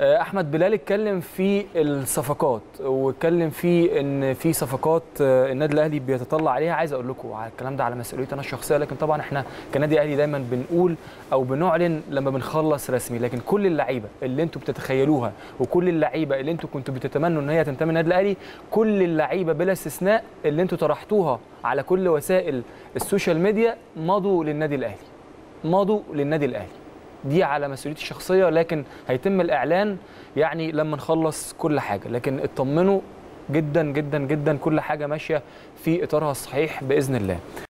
آه، أحمد بلال اتكلم في الصفقات واتكلم في إن في صفقات آه، النادي الأهلي بيتطلع عليها. عايز أقول لكم على الكلام ده على مسؤوليتي أنا الشخصية لكن طبعا إحنا كنادي أهلي دايما بنقول أو بنعلن لما بنخلص رسمي. لكن كل اللعيبة اللي أنتم بتتخيلوها وكل اللعيبة اللي أنتم كنتوا بتتمنوا إن هي تنتمي للنادي الأهلي كل اللعيبة بلا استثناء اللي أنتم طرحتوها على كل وسائل ال social media مضوا للنادي الأهلي. مضوا للنادي الأهلي. دي على مسؤوليتي الشخصية لكن هيتم الإعلان يعني لما نخلص كل حاجة. لكن اطمنوا جدا جدا جدا كل حاجة ماشية في إطارها الصحيح بإذن الله.